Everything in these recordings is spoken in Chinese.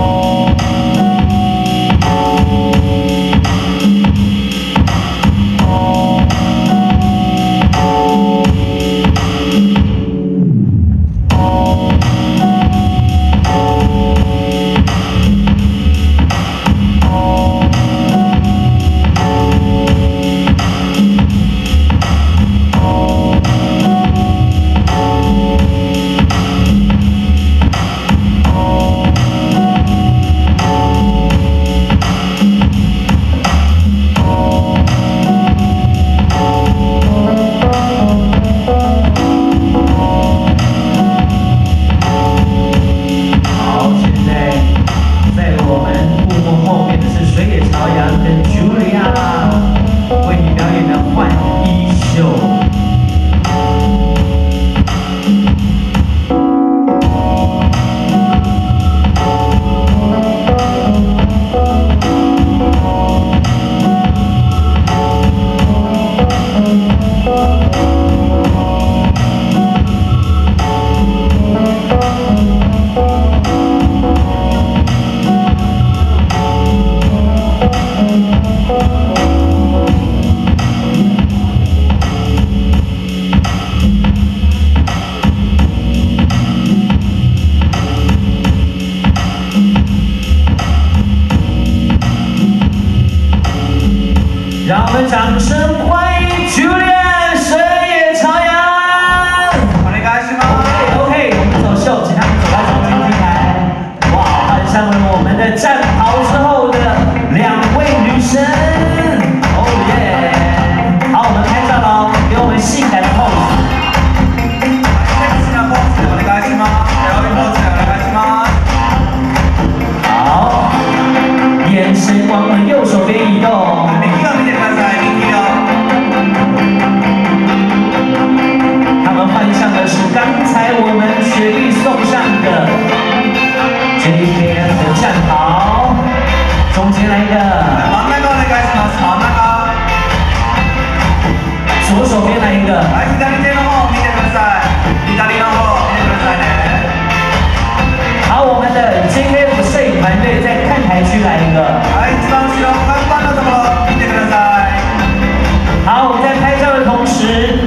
好，让我们掌声欢迎朱深沈野乔洋玛丽该是吗 ok 我们走秀请他们走吧走吧走台哇换上了我们的战袍之后的两位女神哦耶好我们开战了给我们性感的 pose 看一下现场 pose 吗 lv 吗好眼神往我们右手边移动。左手边来一个。はい、左手の方を見てください。左の方を見てくださいね。好，我们的 JKF 摄影团队在看台区来一个。はい、一番後ろ看板のところ見てください。好，我们在拍照的同时，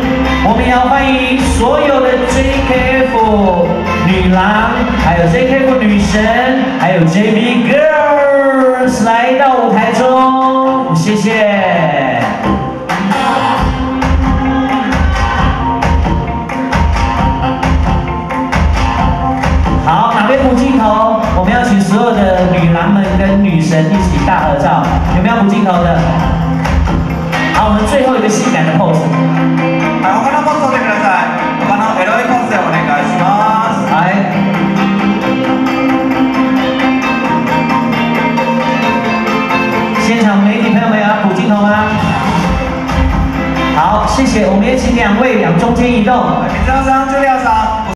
我们也要欢迎所有的 JKF 女郎，还有 JKF 女神，还有 JB Girls 来到舞台中，谢谢。 们跟女神一起大合照，有没有补镜头的？好，我们最后一个性感的 pose，はい、他のポーズを見てください。他のエロいポーズでお願いします。来。现场媒体朋友们有要补镜头吗？好，谢谢。我们也请两位往中间移动。水沢さん、ジュリアさん、